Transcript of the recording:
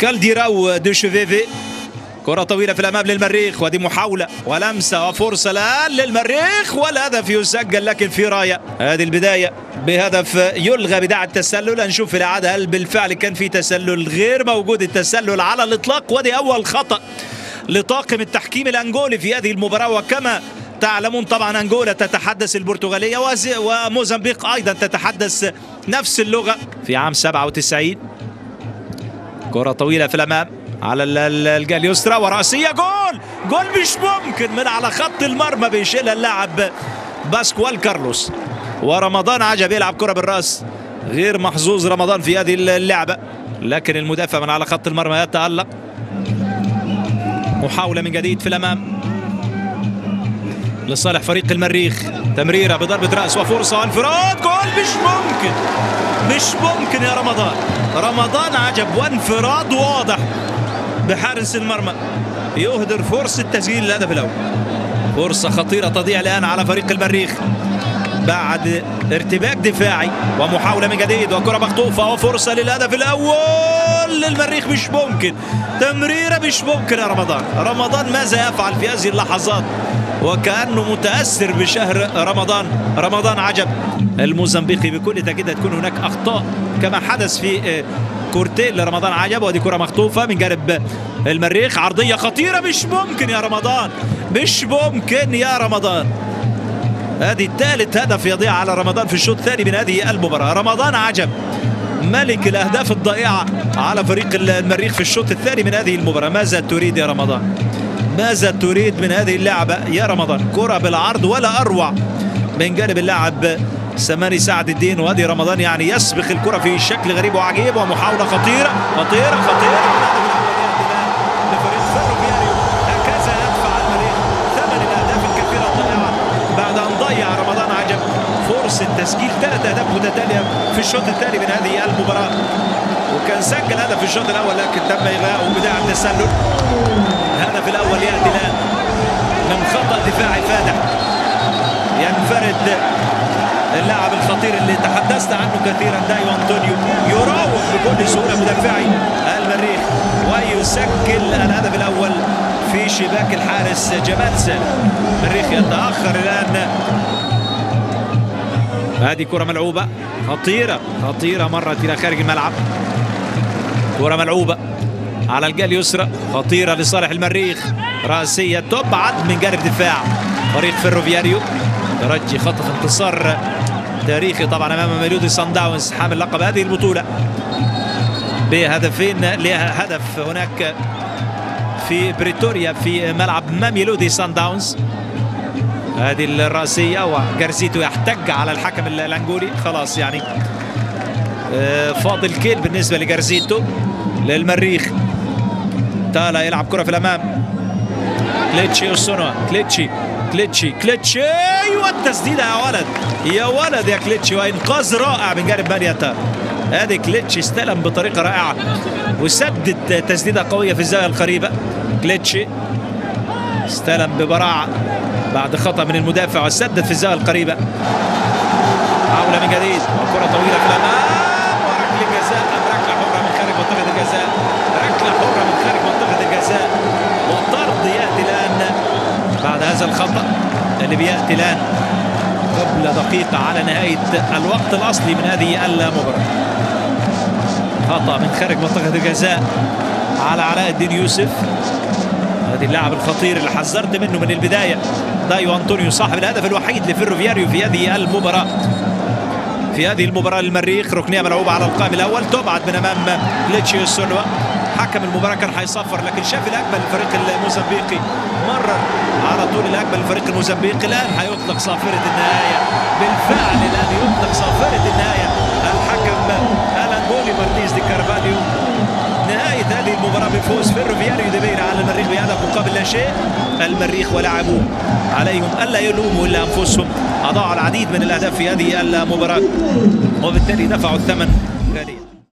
كالديراو دوشوفيفي كرة طويلة في الأمام للمريخ ودي محاولة ولمسة وفرصة الآن للمريخ والهدف يسجل لكن في راية. هذه البداية بهدف يلغى بداعي التسلل. هنشوف الإعادة هل بالفعل كان في تسلل غير موجود؟ التسلل على الإطلاق ودي أول خطأ لطاقم التحكيم الأنجولي في هذه المباراة. وكما تعلمون طبعا أنجولا تتحدث البرتغالية وموزمبيق أيضا تتحدث نفس اللغة في عام 97 كرة طويلة في الأمام. على الجهه اليسرى ورأسية جول! جول مش ممكن من على خط المرمى بيشيلها اللاعب باسكوال كارلوس. ورمضان عجب يلعب كرة بالرأس. غير محظوظ رمضان في هذه اللعبة. لكن المدافع من على خط المرمى يتألق. محاولة من جديد في الأمام. لصالح فريق المريخ. تمريرة بضربة رأس وفرصة. وانفراد جول مش ممكن. مش ممكن يا رمضان. رمضان عجب وانفراد واضح بحارس المرمى. يهدر فرصة تسجيل الهدف الأول. فرصة خطيرة تضيع الآن على فريق المريخ. بعد ارتباك دفاعي ومحاولة من جديد وكرة مخطوفة وفرصة للهدف الأول للمريخ. مش ممكن. تمريرة مش ممكن يا رمضان. رمضان ماذا يفعل في هذه اللحظات؟ وكأنه متأثر بشهر رمضان. رمضان عجب. الموزمبيقي بكل تأكيد تكون هناك أخطاء كما حدث في كورتين لرمضان عجب. ودي كرة مخطوفة من جانب المريخ. عرضية خطيرة. مش ممكن يا رمضان. مش ممكن يا رمضان. هذه ثالث هدف يضيع على رمضان في الشوط الثاني من هذه المباراة. رمضان عجب. ملك الأهداف الضائعة على فريق المريخ في الشوط الثاني من هذه المباراة. ماذا تريد يا رمضان؟ ماذا تريد من هذه اللعبة يا رمضان؟ كرة بالعرض ولا أروع من جانب اللاعب سماني سعد الدين. وادي رمضان يعني يسبق الكرة في شكل غريب وعجيب ومحاولة خطيرة. خطيرة خطيرة. ثلاث أهداف متتالية في الشوط الثاني من هذه المباراة. وكان سجل هدف في الشوط الأول لكن تم إلغاؤه بداعي التسلل الهدف الأول يأتي الآن من خطأ دفاعي فادح. ينفرد اللاعب الخطير اللي تحدثت عنه كثيرا دايو أنطونيو. يراوغ بكل سهولة مدافعي المريخ ويسجل الهدف الأول في شباك الحارس جمال سالم. المريخ يتأخر الآن هذه كرة ملعوبة. خطيرة خطيرة مرت إلى خارج الملعب. كرة ملعوبة على الجهه اليسرى. خطيرة لصالح المريخ. رأسية تبعد من جانب دفاع فريق فيروفياريو. ترجي خطف انتصار تاريخي طبعا أمام ميلودي سان داونز حامل لقب هذه البطولة. بهدفين لها هدف هناك في بريتوريا في ملعب ماميلودي سان داونز. هذه الرأسية وجارسيتو يحتج على الحكم الانجولي خلاص يعني فاضل كيل بالنسبة لجارسيتو. للمريخ. تالا يلعب كرة في الأمام. كليتشي اوسونوا كليتشي. كليتشي. كليتشي. أيوه التسديده يا ولد. يا ولد يا كليتشي. وإنقاذ رائع من جانب مانياتا. ادي كليتشي استلم بطريقة رائعة. وسدد تسديدة قوية في الزاوية القريبة. كليتشي. استلم ببراعه بعد خطأ من المدافع وسدد في الزاويه القريبه محاوله من جديد. وكره طويلة في الأمام. وركله جزاء ام ركلة حره من خارج منطقة الجزاء. ركلة حره من خارج منطقة الجزاء. وطرد يأتي الآن بعد هذا الخطأ. اللي بيأتي الآن قبل دقيقة على نهاية الوقت الأصلي من هذه المباراة. خطأ من خارج منطقة الجزاء على علاء الدين يوسف. هذه اللاعب الخطير اللي حذرت منه من البداية. دايو أنطونيو صاحب الهدف الوحيد لفيروفياريو في هذه المباراة. في هذه المباراة المريخ ركنية ملعوبة على القائم الأول. تبعد من أمام كليتشيو سونوا. حكم المباراة كان هيصفر لكن شاف الاجمل الفريق الموزمبيقي مرر على طول. الاجمل الفريق الموزمبيقي الآن هيطلق صافرة النهاية. بالفعل الآن يطلق صافرة النهاية. المباراة بفوز فيروفياريو دي بيرا على المريخ بهدف مقابل لا شيء. المريخ ولاعبوه عليهم ألا يلوموا إلا أنفسهم. أضاعوا العديد من الأهداف في هذه المباراة وبالتالي دفعوا الثمن.